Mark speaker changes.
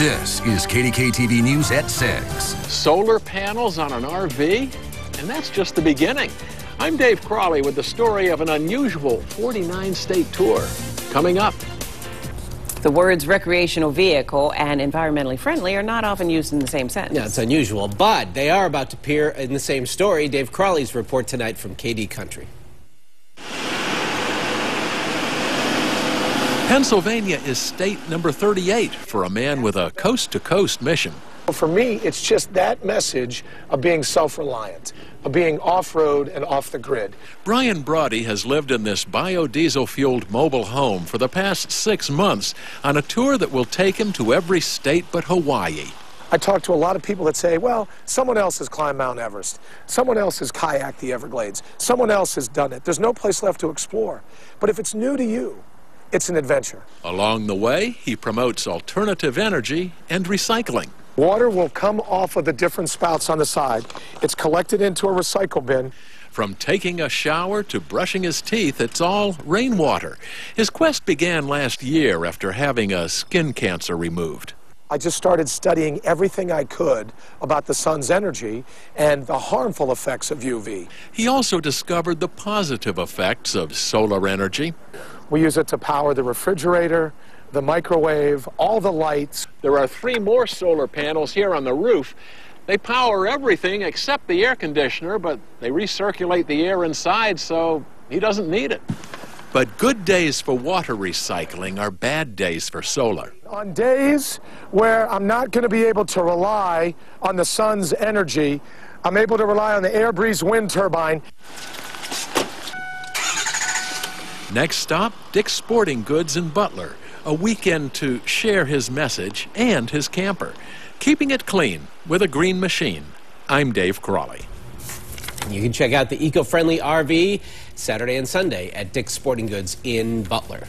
Speaker 1: This is KDKA TV News at 6.
Speaker 2: Solar panels on an RV? And that's just the beginning. I'm Dave Crawley with the story of an unusual 49 state tour. Coming up.
Speaker 3: The words recreational vehicle and environmentally friendly are not often used in the same sentence.
Speaker 4: Yeah, it's unusual, but they are about to appear in the same story. Dave Crawley's report tonight from KD Country.
Speaker 2: Pennsylvania is state number 38 for a man with a coast to coast mission.
Speaker 5: For me, it's just that message of being self reliant, of being off road and off the grid.
Speaker 2: Brian Brawdy has lived in this biodiesel fueled mobile home for the past six months on a tour that will take him to every state but Hawaii.
Speaker 5: I talk to a lot of people that say, well, someone else has climbed Mount Everest. Someone else has kayaked the Everglades. Someone else has done it. There's no place left to explore. But if it's new to you, it's an adventure.
Speaker 2: Along the way, he promotes alternative energy and recycling.
Speaker 5: Water will come off of the different spouts on the side. It's collected into a recycle bin.
Speaker 2: From taking a shower to brushing his teeth, it's all rainwater. His quest began last year after having a skin cancer removed.
Speaker 5: I just started studying everything I could about the sun's energy and the harmful effects of UV.
Speaker 2: He also discovered the positive effects of solar energy.
Speaker 5: We use it to power the refrigerator, the microwave, all the lights.
Speaker 2: There are three more solar panels here on the roof. They power everything except the air conditioner, but they recirculate the air inside, so he doesn't need it. But good days for water recycling are bad days for solar.
Speaker 5: On days where I'm not going to be able to rely on the sun's energy, I'm able to rely on the air breeze wind turbine.
Speaker 2: Next stop, Dick's Sporting Goods in Butler. A weekend to share his message and his camper. Keeping it clean with a green machine. I'm Dave Crawley.
Speaker 4: You can check out the eco friendly RV Saturday and Sunday at Dick's Sporting Goods in Butler.